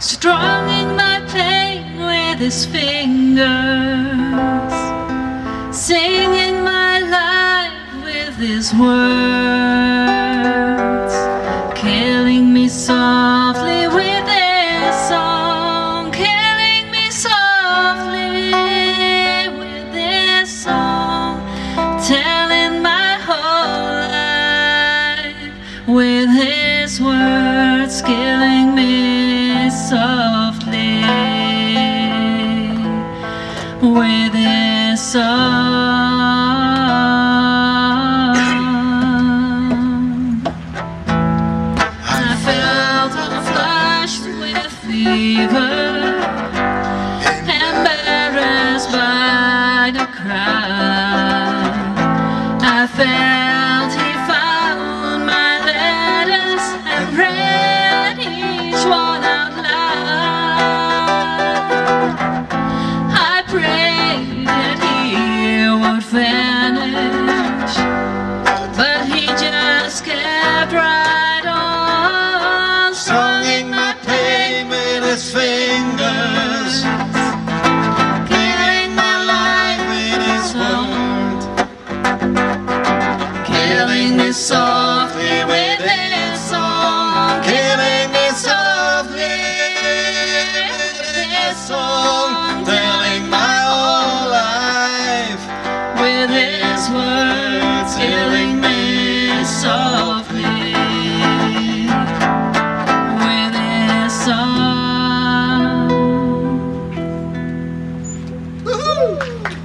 Stronging my pain with his fingers. Singing my life with his words. Killing me softly with his song. Killing me softly with his song. Telling my whole life with his words. Killing me softly with a song. I felt a flush with fever, embarrassed by the crowd. I felt just kept right on songing my pain with his fingers. Killing my life with his word. Killing me softly with his song. Killing me softly with his song. Telling my whole life with his words. Killing Woo!